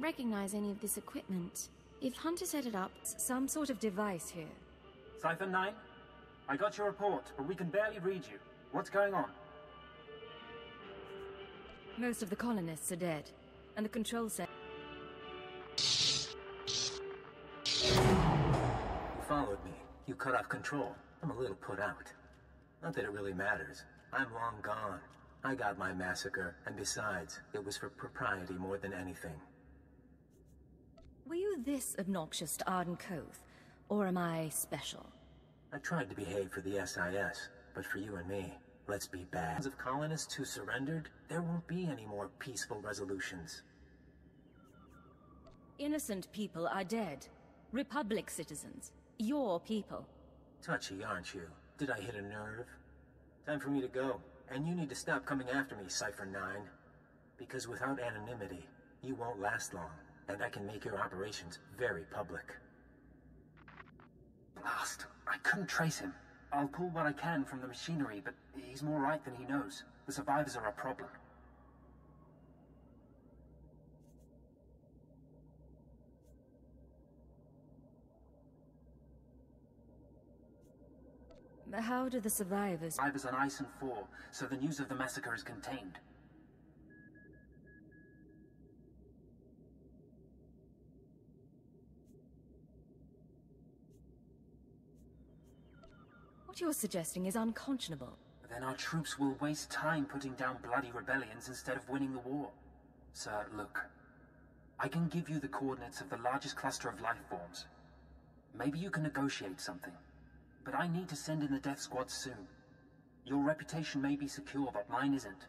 recognize any of this equipment. If Hunter set it up, some sort of device here. Cipher 9? I got your report, but we can barely read you. What's going on? Most of the colonists are dead, and the control center... You followed me. You cut off control. I'm a little put out. Not that it really matters. I'm long gone. I got my massacre, and besides, it was for propriety more than anything. Were you this obnoxious to Ardun Kothe, or am I special? I tried to behave for the SIS, but for you and me, let's be bad. Of colonists who surrendered, there won't be any more peaceful resolutions. Innocent people are dead. Republic citizens. Your people. Touchy, aren't you? Did I hit a nerve? Time for me to go. And you need to stop coming after me, Cipher 9. Because without anonymity, you won't last long. And I can make your operations very public. Blast. I couldn't trace him. I'll pull what I can from the machinery, but he's more right than he knows. The survivors are a problem. How do the survivors... Survivors on Ison 4, so the news of the massacre is contained. What you're suggesting is unconscionable. Then our troops will waste time putting down bloody rebellions instead of winning the war. Sir, look. I can give you the coordinates of the largest cluster of life forms. Maybe you can negotiate something. But I need to send in the death squad soon. Your reputation may be secure, but mine isn't.